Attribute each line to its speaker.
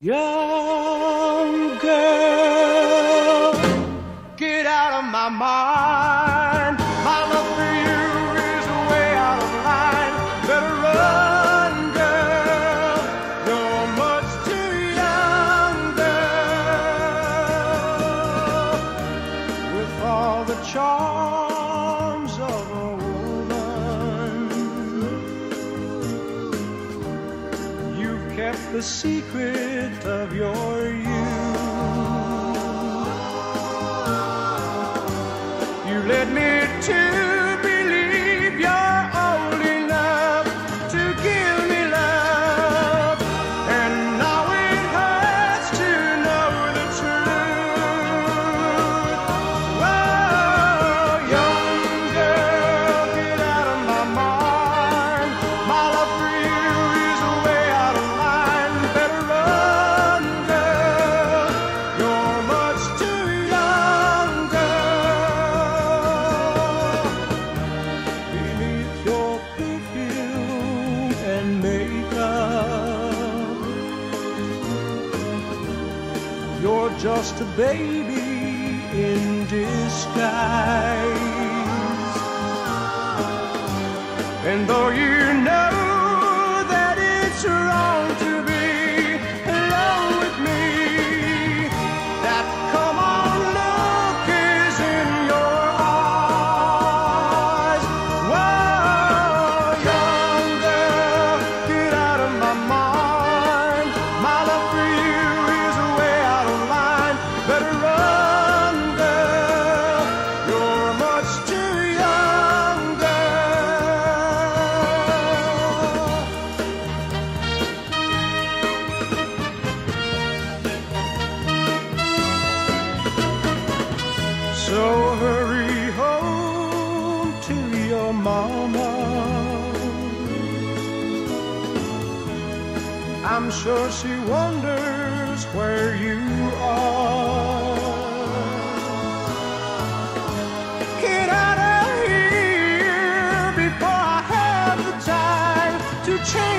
Speaker 1: Young girl, get out of my mind. kept the secret of your youth. You led me to You're just a baby in disguise. And though you to your mama. I'm sure she wonders where you are. Get out of here before I have the time to change.